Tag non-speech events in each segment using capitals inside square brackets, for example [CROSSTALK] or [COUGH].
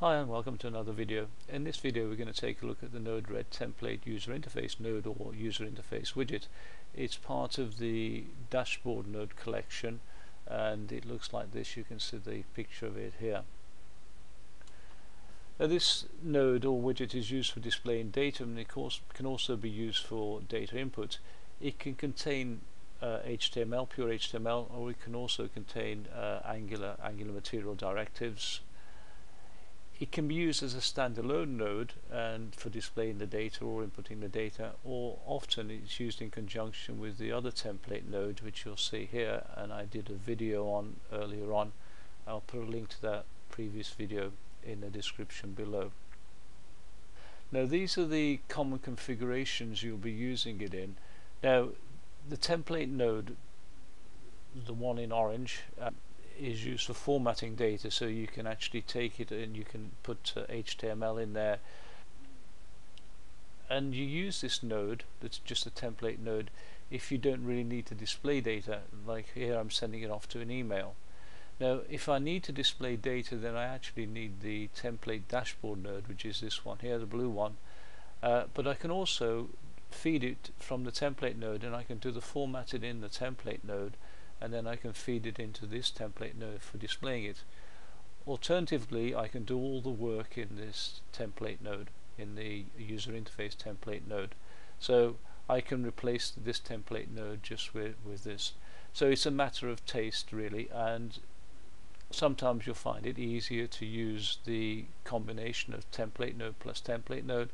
Hi and welcome to another video. In this video we're going to take a look at the Node-RED template user interface node or user interface widget. It's part of the dashboard node collection and it looks like this. You can see the picture of it here. Now this node or widget is used for displaying data and it can also be used for data input. It can contain uh, HTML, pure HTML, or it can also contain uh, Angular, Angular material directives, it can be used as a standalone node and for displaying the data or inputting the data or often it's used in conjunction with the other template node which you'll see here. And I did a video on earlier on. I'll put a link to that previous video in the description below. Now these are the common configurations you'll be using it in. Now the template node the one in orange uh, is used for formatting data so you can actually take it and you can put uh, HTML in there. And you use this node that's just a template node if you don't really need to display data like here I'm sending it off to an email. Now if I need to display data then I actually need the template dashboard node which is this one here the blue one. Uh, but I can also feed it from the template node and I can do the formatting in the template node and then I can feed it into this template node for displaying it. Alternatively, I can do all the work in this template node, in the user interface template node. So I can replace this template node just with, with this. So it's a matter of taste really and sometimes you'll find it easier to use the combination of template node plus template node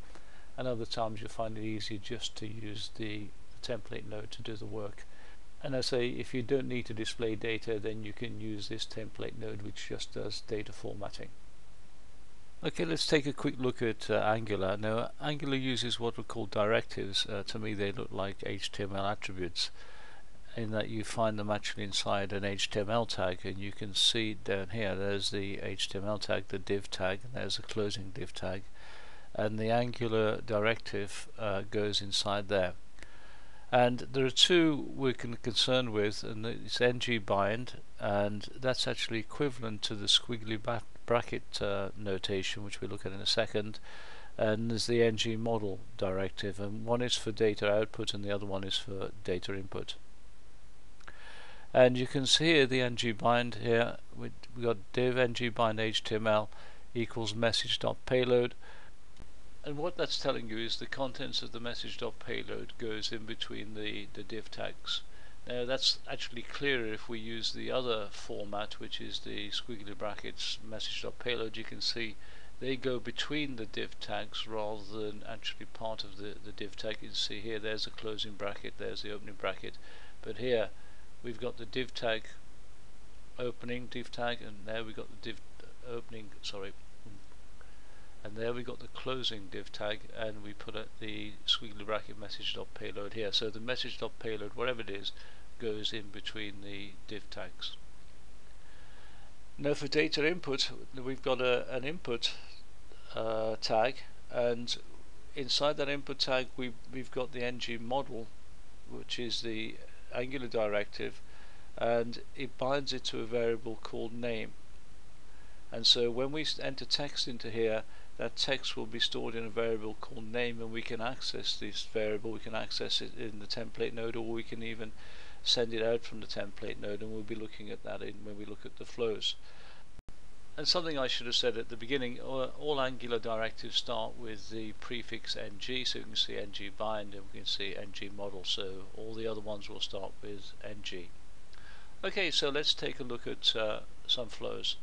and other times you'll find it easier just to use the, the template node to do the work and I say if you don't need to display data then you can use this template node which just does data formatting. Okay, let's take a quick look at uh, Angular. Now, Angular uses what we call directives. Uh, to me, they look like HTML attributes in that you find them actually inside an HTML tag and you can see down here there's the HTML tag, the div tag, and there's a closing div tag and the Angular directive uh, goes inside there and there are two we can concern with and it's ng bind and that's actually equivalent to the squiggly bracket uh, notation which we'll look at in a second. And there's the ng model directive and one is for data output and the other one is for data input. And you can see here the ng bind here. We've got div ng bind html equals message.payload and what that's telling you is the contents of the message.payload goes in between the, the div tags. Now that's actually clearer if we use the other format which is the squiggly brackets message.payload you can see they go between the div tags rather than actually part of the, the div tag. You can see here there's a closing bracket, there's the opening bracket but here we've got the div tag opening div tag and there we've got the div opening sorry and there we got the closing div tag and we put the squiggly bracket message dot payload here. So the message dot payload whatever it is goes in between the div tags. Now for data input we've got a, an input uh, tag and inside that input tag we, we've got the ng model which is the angular directive and it binds it to a variable called name. And so when we enter text into here that text will be stored in a variable called name and we can access this variable. We can access it in the template node or we can even send it out from the template node and we'll be looking at that in when we look at the flows. And something I should have said at the beginning all, all angular directives start with the prefix ng so you can see ng bind and we can see ng model so all the other ones will start with ng okay so let's take a look at uh, some flows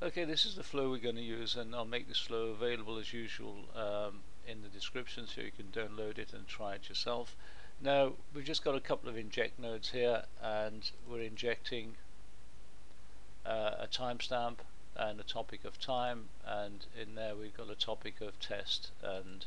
Okay, this is the flow we're going to use and I'll make this flow available as usual um, in the description so you can download it and try it yourself. Now, we've just got a couple of inject nodes here and we're injecting uh, a timestamp and a topic of time and in there we've got a topic of test and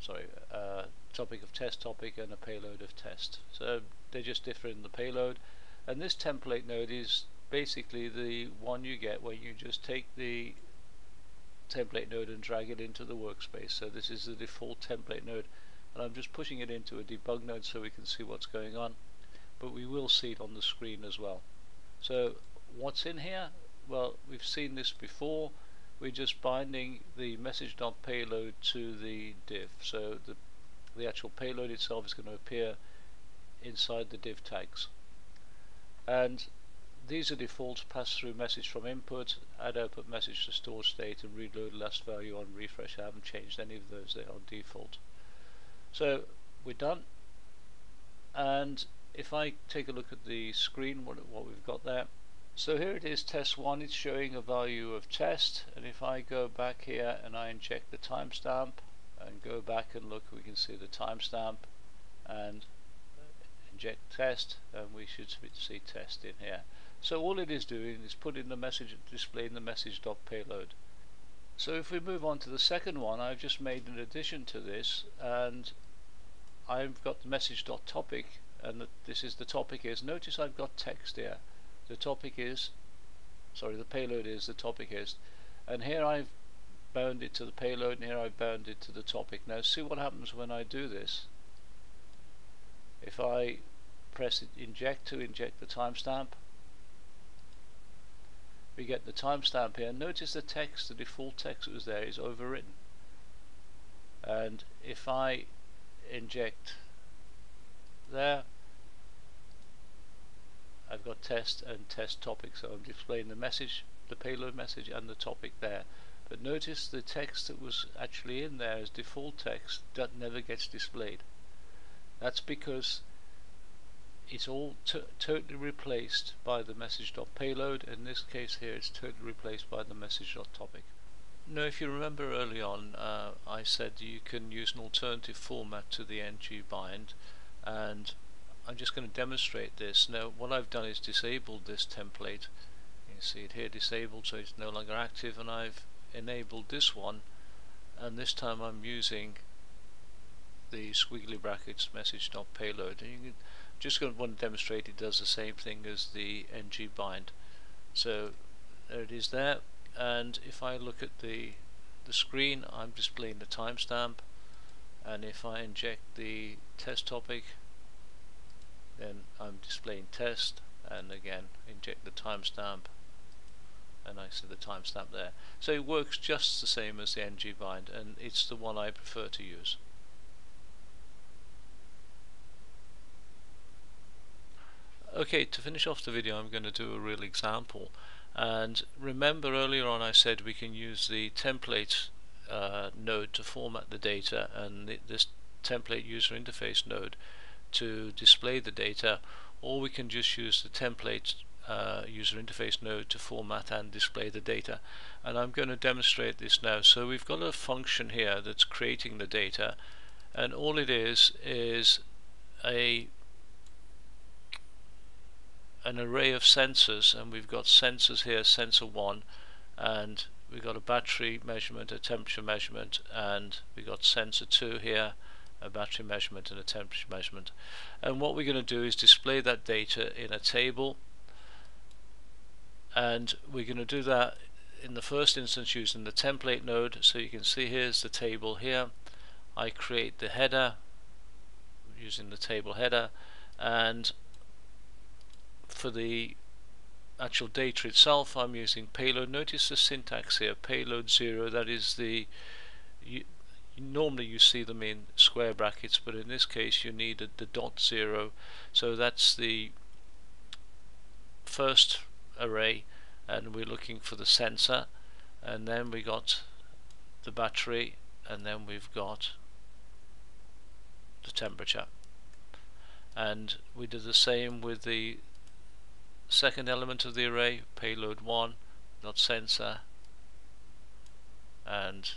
sorry, uh, topic of test topic and a payload of test. So they're just differ in the payload and this template node is basically the one you get when you just take the template node and drag it into the workspace. So this is the default template node and I'm just pushing it into a debug node so we can see what's going on but we will see it on the screen as well. So what's in here? well we've seen this before we're just binding the message.payload to the div so the the actual payload itself is going to appear inside the div tags and these are defaults pass through message from input add output message to store state and reload last value on refresh. I haven't changed any of those. They are default. So we're done. And if I take a look at the screen what, what we've got there. So here it is test 1 it's showing a value of test. And if I go back here and I inject the timestamp and go back and look we can see the timestamp and inject test. And we should see test in here so all it is doing is putting the message displaying the message dot payload. So if we move on to the second one I've just made an addition to this and I've got the message dot topic and the, this is the topic is notice I've got text here. The topic is sorry the payload is the topic is. And here I've bound it to the payload and here I've bound it to the topic. Now see what happens when I do this? If I press inject to inject the timestamp we get the timestamp here. Notice the text the default text that was there is overwritten. And if I inject there I've got test and test topic. So I'm displaying the message the payload message and the topic there. But notice the text that was actually in there as default text that never gets displayed. That's because it's all totally replaced by the message.payload in this case here it's totally replaced by the message.topic now if you remember early on uh, I said you can use an alternative format to the ng bind and I'm just going to demonstrate this. Now what I've done is disabled this template. You see it here disabled so it's no longer active and I've enabled this one and this time I'm using the squiggly brackets message.payload and you can just going to want to demonstrate it does the same thing as the ng bind. So there it is there. And if I look at the the screen I'm displaying the timestamp. And if I inject the test topic then I'm displaying test. And again inject the timestamp. And I see the timestamp there. So it works just the same as the ng bind and it's the one I prefer to use okay to finish off the video I'm going to do a real example. And remember earlier on I said we can use the template uh, node to format the data and this template user interface node to display the data or we can just use the template uh, user interface node to format and display the data. And I'm going to demonstrate this now. So we've got a function here that's creating the data and all it is is a an array of sensors and we've got sensors here sensor 1 and we've got a battery measurement a temperature measurement and we've got sensor 2 here a battery measurement and a temperature measurement. And what we're going to do is display that data in a table and we're going to do that in the first instance using the template node. So you can see here's the table here. I create the header using the table header and for the actual data itself I'm using payload. Notice the syntax here payload 0 that is the normally you see them in square brackets but in this case you need the dot zero. So that's the first array and we're looking for the sensor. And then we got the battery and then we've got the temperature. And we did the same with the second element of the array payload 1 not sensor and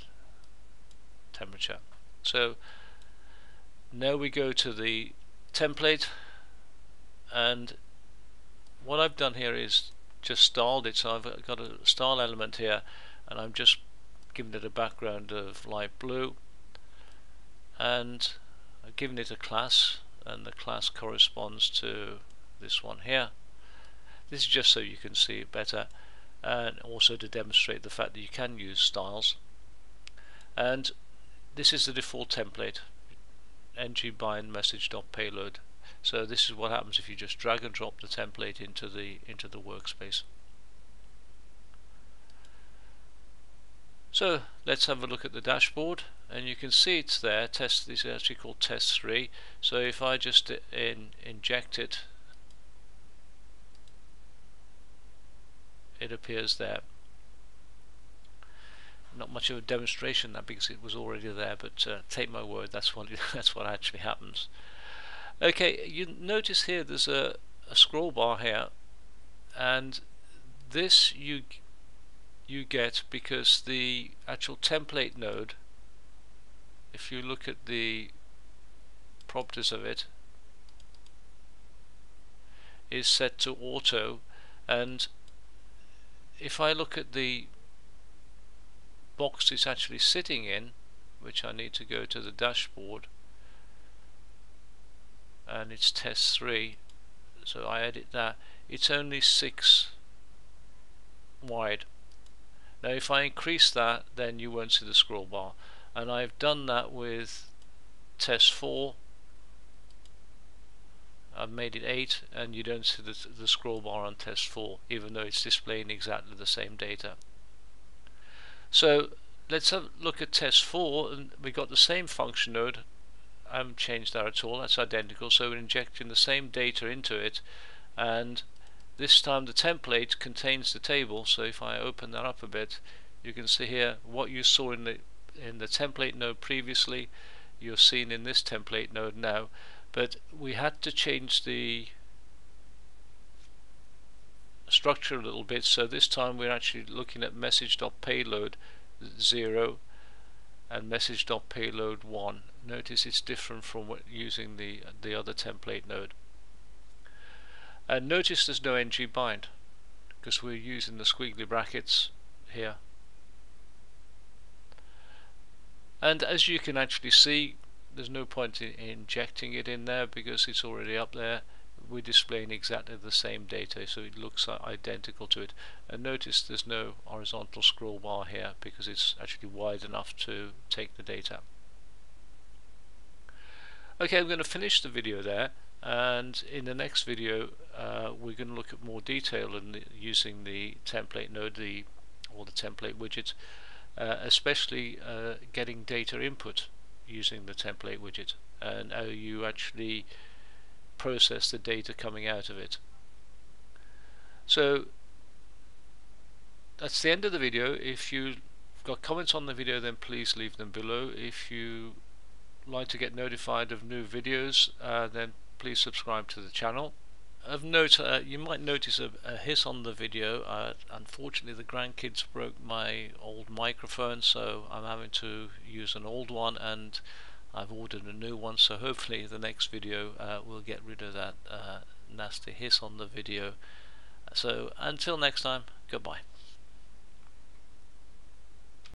temperature. So now we go to the template and what I've done here is just styled it so I've got a style element here and I'm just giving it a background of light blue and I've given it a class and the class corresponds to this one here this is just so you can see it better and also to demonstrate the fact that you can use styles. And this is the default template ng bind message dot payload so this is what happens if you just drag and drop the template into the into the workspace. So let's have a look at the dashboard and you can see it's there. Test this is actually called test 3 so if I just uh, in, inject it it appears there not much of a demonstration that because it was already there but uh, take my word that's what [LAUGHS] that's what actually happens. Okay you notice here there's a, a scroll bar here and this you you get because the actual template node if you look at the properties of it is set to auto and if I look at the box it's actually sitting in which I need to go to the dashboard and it's test 3 so I edit that it's only 6 wide. Now if I increase that then you won't see the scroll bar. And I've done that with test 4 I've made it 8 and you don't see the, the scroll bar on test 4 even though it's displaying exactly the same data. So let's have a look at test 4 and we got the same function node. I haven't changed that at all. That's identical. So we're injecting the same data into it and this time the template contains the table. So if I open that up a bit you can see here what you saw in the in the template node previously. You're seeing in this template node now but we had to change the structure a little bit so this time we're actually looking at message.payload 0 and message.payload 1 notice it's different from what using the the other template node. And notice there's no ng bind because we're using the squiggly brackets here. And as you can actually see there's no point in injecting it in there because it's already up there. We're displaying exactly the same data so it looks identical to it. And notice there's no horizontal scroll bar here because it's actually wide enough to take the data. Okay I'm going to finish the video there and in the next video uh, we're going to look at more detail in the, using the template node the or the template widget uh, especially uh, getting data input using the template widget. And how you actually process the data coming out of it. So that's the end of the video. If you've got comments on the video then please leave them below. If you like to get notified of new videos uh, then please subscribe to the channel. Of note, uh, you might notice a, a, hiss on the video. Uh, unfortunately, the grandkids broke my old microphone, so I'm having to use an old one, and I've ordered a new one. So hopefully, the next video uh, will get rid of that uh, nasty hiss on the video. So until next time, goodbye.